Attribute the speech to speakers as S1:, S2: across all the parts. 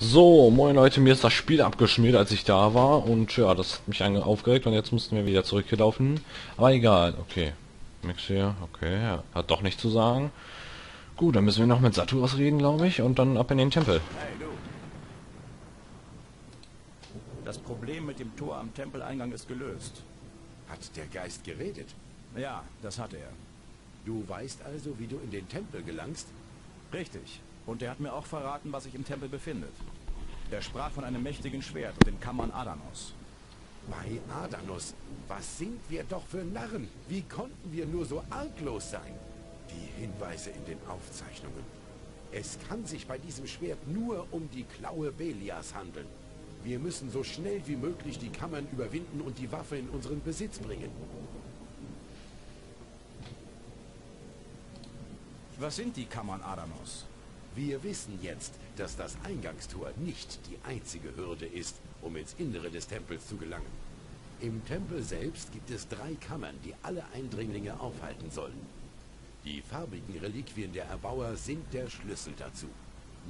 S1: So, moin Leute, mir ist das Spiel abgeschmiert, als ich da war und ja, das hat mich aufgeregt und jetzt mussten wir wieder zurückgelaufen. Aber egal, okay. Mix hier, okay, ja, hat doch nichts zu sagen. Gut, dann müssen wir noch mit Saturas reden, glaube ich, und dann ab in den Tempel.
S2: Hey, du. Das Problem mit dem Tor am Tempeleingang ist gelöst.
S3: Hat der Geist geredet?
S2: Ja, das hat er.
S3: Du weißt also, wie du in den Tempel gelangst?
S2: Richtig. Und er hat mir auch verraten, was sich im Tempel befindet. Er sprach von einem mächtigen Schwert und den Kammern Adanos.
S3: Bei Adanos? Was sind wir doch für Narren? Wie konnten wir nur so arglos sein? Die Hinweise in den Aufzeichnungen. Es kann sich bei diesem Schwert nur um die Klaue Belias handeln. Wir müssen so schnell wie möglich die Kammern überwinden und die Waffe in unseren Besitz bringen.
S2: Was sind die Kammern Adanos?
S3: Wir wissen jetzt, dass das Eingangstor nicht die einzige Hürde ist, um ins Innere des Tempels zu gelangen. Im Tempel selbst gibt es drei Kammern, die alle Eindringlinge aufhalten sollen. Die farbigen Reliquien der Erbauer sind der Schlüssel dazu.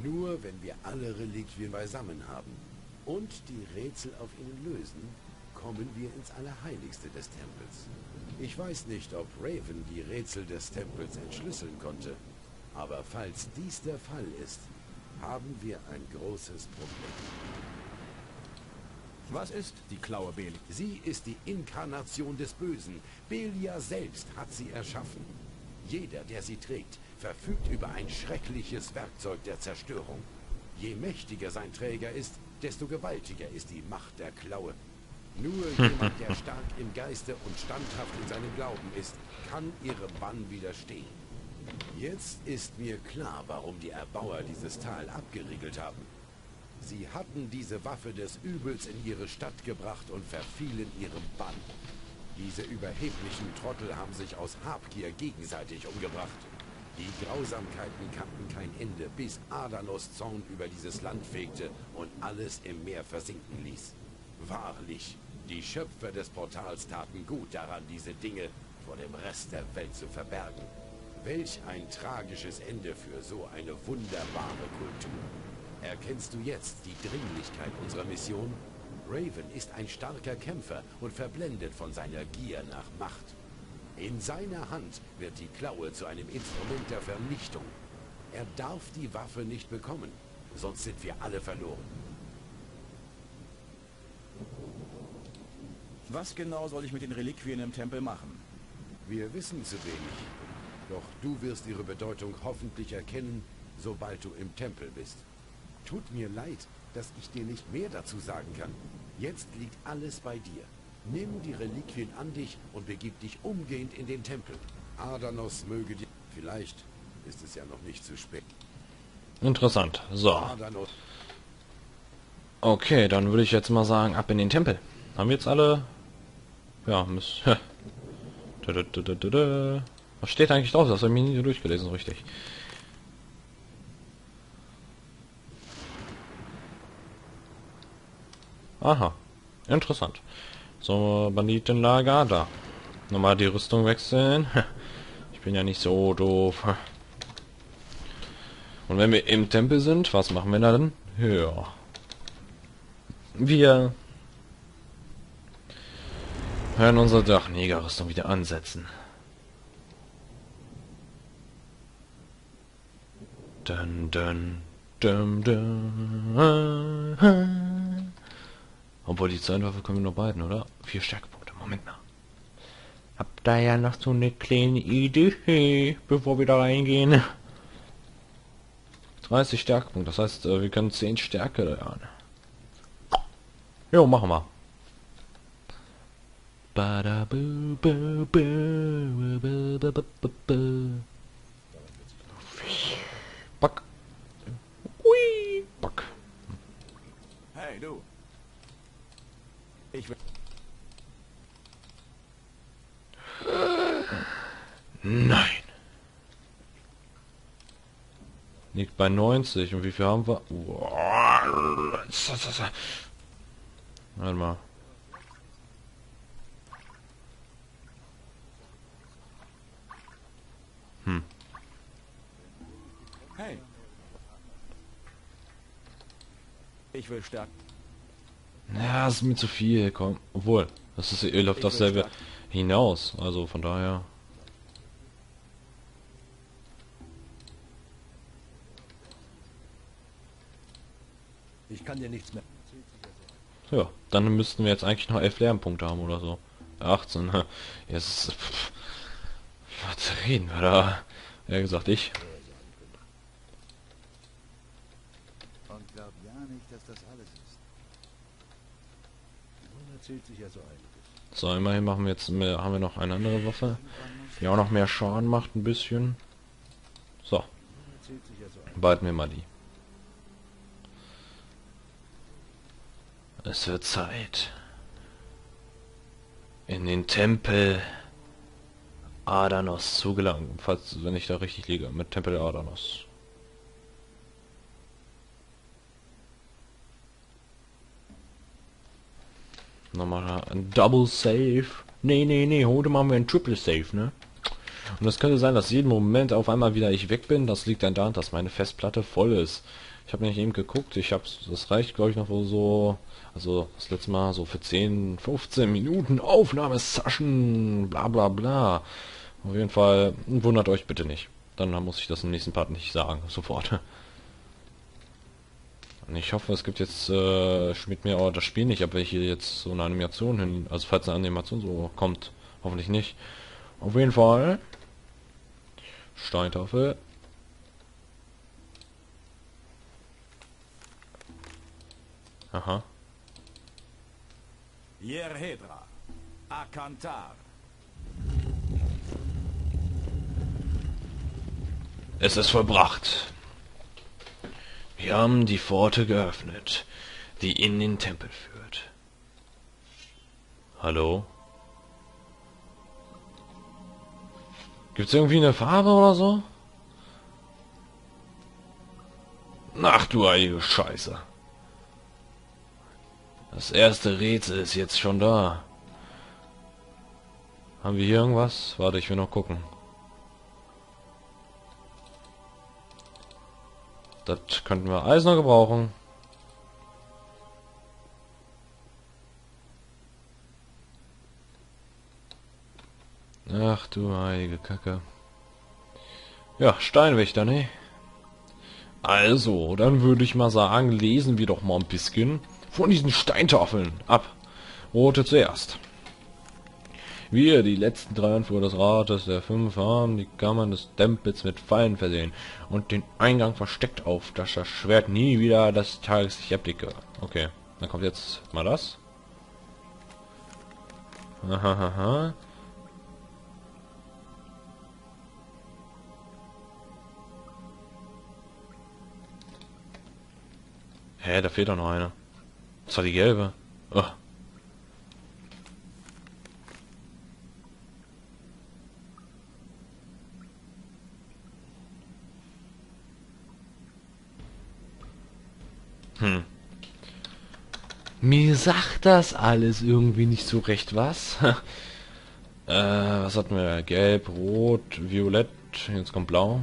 S3: Nur wenn wir alle Reliquien beisammen haben und die Rätsel auf ihnen lösen, kommen wir ins Allerheiligste des Tempels. Ich weiß nicht, ob Raven die Rätsel des Tempels entschlüsseln konnte. Aber falls dies der Fall ist, haben wir ein großes Problem.
S2: Was ist die Klaue Beli?
S3: Sie ist die Inkarnation des Bösen. Belia selbst hat sie erschaffen. Jeder, der sie trägt, verfügt über ein schreckliches Werkzeug der Zerstörung. Je mächtiger sein Träger ist, desto gewaltiger ist die Macht der Klaue. Nur jemand, der stark im Geiste und standhaft in seinem Glauben ist, kann ihrem Bann widerstehen. Jetzt ist mir klar, warum die Erbauer dieses Tal abgeriegelt haben. Sie hatten diese Waffe des Übels in ihre Stadt gebracht und verfielen ihrem Bann. Diese überheblichen Trottel haben sich aus Habgier gegenseitig umgebracht. Die Grausamkeiten kannten kein Ende, bis Adanos Zorn über dieses Land fegte und alles im Meer versinken ließ. Wahrlich, die Schöpfer des Portals taten gut daran, diese Dinge vor dem Rest der Welt zu verbergen. Welch ein tragisches Ende für so eine wunderbare Kultur. Erkennst du jetzt die Dringlichkeit unserer Mission? Raven ist ein starker Kämpfer und verblendet von seiner Gier nach Macht. In seiner Hand wird die Klaue zu einem Instrument der Vernichtung. Er darf die Waffe nicht bekommen, sonst sind wir alle verloren.
S2: Was genau soll ich mit den Reliquien im Tempel machen?
S3: Wir wissen zu wenig. Doch du wirst ihre Bedeutung hoffentlich erkennen, sobald du im Tempel bist. Tut mir leid, dass ich dir nicht mehr dazu sagen kann. Jetzt liegt alles bei dir. Nimm die Reliquien an dich und begib dich umgehend in den Tempel. Adanos möge dir... Vielleicht ist es ja noch nicht zu spät.
S1: Interessant. So. Okay, dann würde ich jetzt mal sagen, ab in den Tempel. Haben wir jetzt alle... Ja, müssen... Was steht eigentlich drauf? Das habe ich mir nie durchgelesen, richtig. Aha, interessant. So, Banditenlager, da. Nochmal die Rüstung wechseln. Ich bin ja nicht so doof. Und wenn wir im Tempel sind, was machen wir da denn? Ja. Wir hören unsere Dachnegerrüstung wieder ansetzen. Dun, dun, dun, dun. Obwohl die Zeitwaffe können wir nur beiden, oder? Vier Stärkepunkte. Moment mal. Hab da ja noch so eine kleine Idee, bevor wir da reingehen. 30 Stärkepunkte, das heißt, äh, wir können 10 Stärke lernen. Jo, machen wir. Badabu, bei 90. Und wie viel haben wir? Warte mal. Hm.
S2: Hey. Ich will stärken.
S1: Ja, ist mir zu viel, komm. Obwohl, das ist, ihr läuft dasselbe
S2: stark.
S1: hinaus. Also von daher.
S4: Kann dir nichts mehr.
S1: Ja, dann müssten wir jetzt eigentlich noch 11 Lernpunkte haben oder so. 18. Jetzt. Pff, was reden wir da? Ja gesagt, ich.
S4: Und glaub ja nicht, dass das alles ist. Nun erzählt sich ja so einiges.
S1: So, immerhin machen wir jetzt mehr, haben wir noch eine andere Waffe, die auch noch mehr Schaden macht, ein bisschen. So, behalten wir mal die. Es wird Zeit. In den Tempel Adanos zu gelangen. Falls, wenn ich da richtig liege, mit Tempel Adanos. Nochmal ein Double Save. Nee, nee, nee, heute machen wir ein Triple Save, ne? Und es könnte sein, dass jeden Moment auf einmal wieder ich weg bin. Das liegt dann daran, dass meine Festplatte voll ist. Ich habe nämlich eben geguckt. Ich habe das reicht, glaube ich, noch so, also das letzte Mal so für 10, 15 Minuten Aufnahmesession, bla bla bla. Auf jeden Fall wundert euch bitte nicht. Dann muss ich das im nächsten Part nicht sagen, sofort. Und ich hoffe, es gibt jetzt, äh, schmiert mir auch das Spiel nicht, aber hier jetzt so eine Animation hin, also falls eine Animation so kommt, hoffentlich nicht. Auf jeden Fall. Steintafel. Aha.
S2: Yerhedra. Akantar.
S1: Es ist vollbracht. Wir haben die Pforte geöffnet, die in den Tempel führt. Hallo? Gibt's irgendwie eine Farbe oder so? Ach du heilige Scheiße. Das erste Rätsel ist jetzt schon da. Haben wir hier irgendwas? Warte, ich will noch gucken. Das könnten wir alles noch gebrauchen. Ach du heilige Kacke. Ja, Steinwächter, ne? Also, dann würde ich mal sagen, lesen wir doch mal ein bisschen von diesen Steintafeln ab. Rote zuerst. Wir, die letzten drei Anführer des Rates der fünf, haben die Kammern des Tempels mit Fallen versehen und den Eingang versteckt auf, dass das Schwert nie wieder das Tageslicht erblicke. Okay, dann kommt jetzt mal das. Hahaha. Hä, da fehlt doch noch eine. Das war die gelbe. Oh. Hm. Mir sagt das alles irgendwie nicht so recht was. äh, was hatten wir? Gelb, Rot, Violett, jetzt kommt Blau.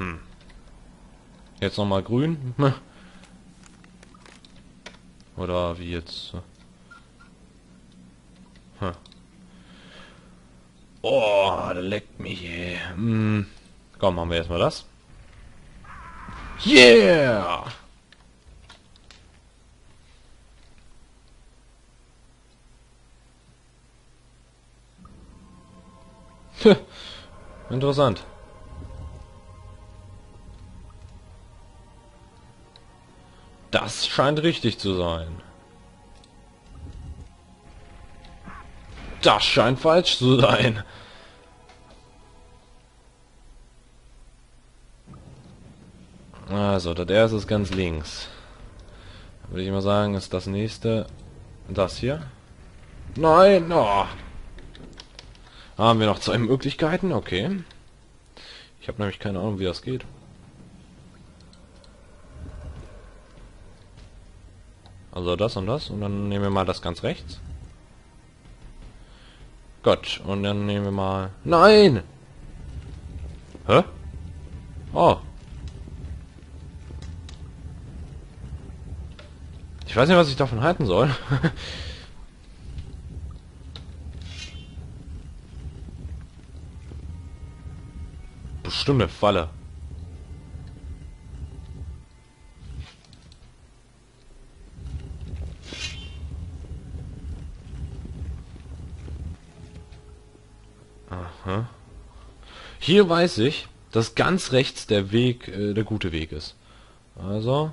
S1: Hm. Jetzt nochmal grün. Oder wie jetzt? Hm. Oh, der leckt mich. Hm. Komm, machen wir erstmal das. Yeah! Interessant. Das scheint richtig zu sein. Das scheint falsch zu sein. Also, das erste ist ganz links. Würde ich mal sagen, ist das nächste das hier. Nein, oh. Haben wir noch zwei Möglichkeiten? Okay. Ich habe nämlich keine Ahnung, wie das geht. Also das und das. Und dann nehmen wir mal das ganz rechts. Gott. Und dann nehmen wir mal... Nein! Hä? Oh. Ich weiß nicht, was ich davon halten soll. Bestimmt eine Falle. Aha. Hier weiß ich, dass ganz rechts der Weg äh, der gute Weg ist. Also.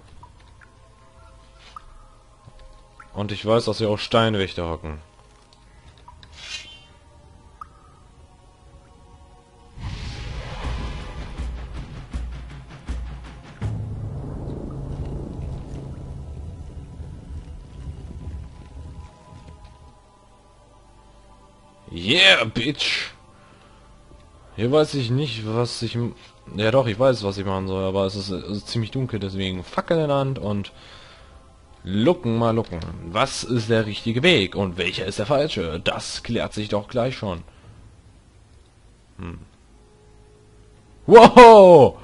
S1: Und ich weiß, dass hier auch Steinwächter hocken. Yeah, bitch! Hier weiß ich nicht, was ich... Ja doch, ich weiß, was ich machen soll, aber es ist, es ist ziemlich dunkel, deswegen Fackel in der Hand und... Lucken mal lucken. Was ist der richtige Weg und welcher ist der falsche? Das klärt sich doch gleich schon. Hm. Wow!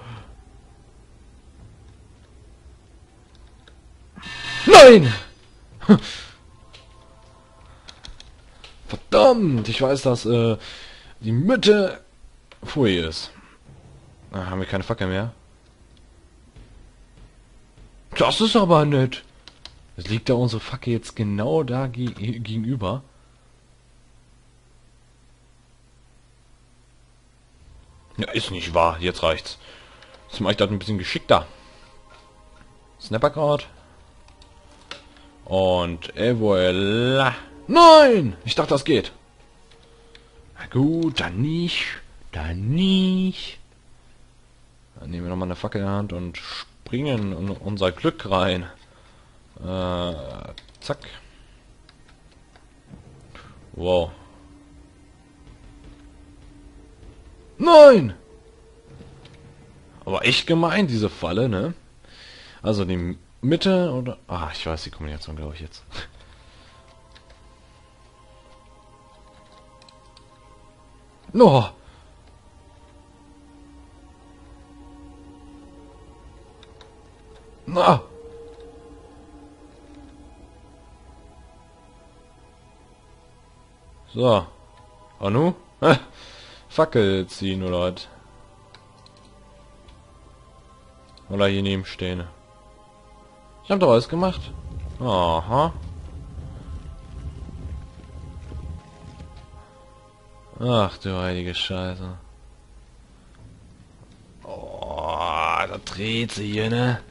S1: Nein! Verdammt! Ich weiß, dass äh, die Mitte Pfui ist. Ah, haben wir keine Fackel mehr? Das ist aber nett. Es liegt da unsere Fackel jetzt genau da ge gegenüber. Ja, ist nicht wahr. Jetzt reicht's. Jetzt mache ich das ein bisschen geschickter. Snappercard. Und et voilà. Nein! Ich dachte, das geht. Na gut, dann nicht. Dann nicht. Dann nehmen wir nochmal eine Fackel in der Hand und springen in unser Glück rein. Äh, zack. Wow. Nein! Aber echt gemein, diese Falle, ne? Also die Mitte oder... Ah, ich weiß die Kombination, glaube ich, jetzt. No! Na! So. Anu? Fackel ziehen oder was? Oder hier neben stehen. Ich hab doch alles gemacht. Aha. Ach du heilige Scheiße. Oh, da dreht sie hier, ne?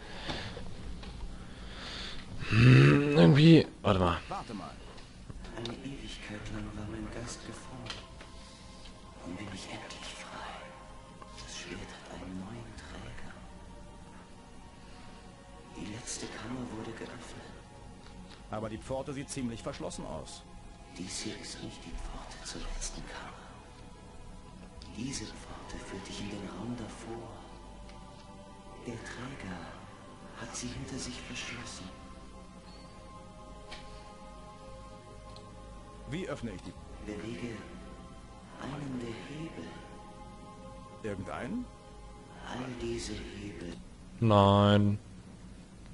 S1: Hm, irgendwie... Warte mal.
S2: Warte mal.
S5: Eine Ewigkeit lang war mein Geist geformt. Nun bin ich endlich frei. Das Schwert hat einen neuen Träger. Die letzte Kammer wurde geöffnet.
S2: Aber die Pforte sieht ziemlich verschlossen aus.
S5: Dies hier ist nicht die Pforte zur letzten Kammer. Diese Pforte führt dich in den Raum davor. Der Träger hat sie hinter sich verschlossen.
S2: Wie öffne ich die?
S5: Bewege einen der Hebel.
S2: Irgendeinen?
S5: All diese Hebel
S1: Nein.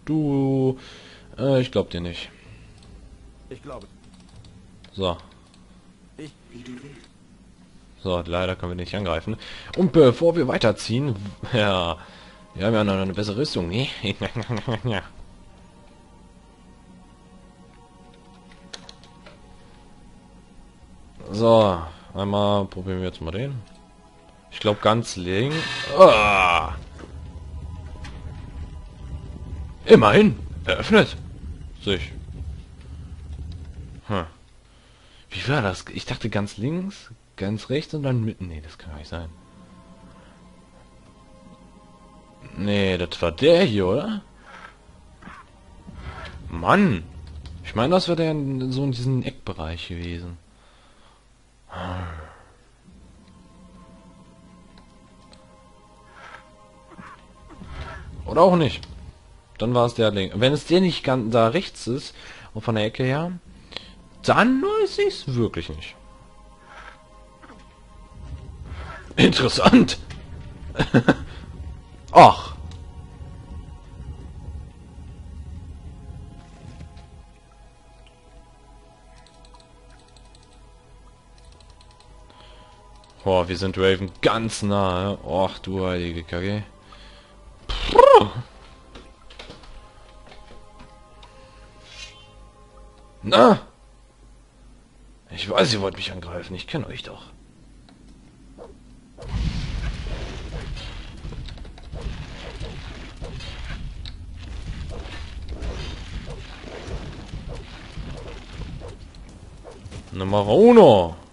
S1: Du... Äh, ich glaub dir nicht.
S2: Ich glaube.
S1: So.
S2: Ich.
S5: wie du willst.
S1: So, leider können wir nicht angreifen. Und bevor wir weiterziehen... Ja... Wir haben ja noch eine bessere Rüstung, ne? So, einmal probieren wir jetzt mal den. Ich glaube ganz links. Ah! Immerhin eröffnet sich. Hm. Wie war das? Ich dachte ganz links, ganz rechts und dann mitten. Nee, das kann nicht sein. Nee, das war der hier, oder? Mann! Ich meine, das wäre der in, so in diesem Eckbereich gewesen. Oder auch nicht. Dann war es der Link. Wenn es der nicht ganz da rechts ist und von der Ecke her, dann weiß ich es wirklich nicht. Interessant. Ach. Boah, wir sind Raven ganz nahe. Och, du heilige Kacke. Na? Ich weiß, ihr wollt mich angreifen. Ich kenne euch doch. Nummer uno.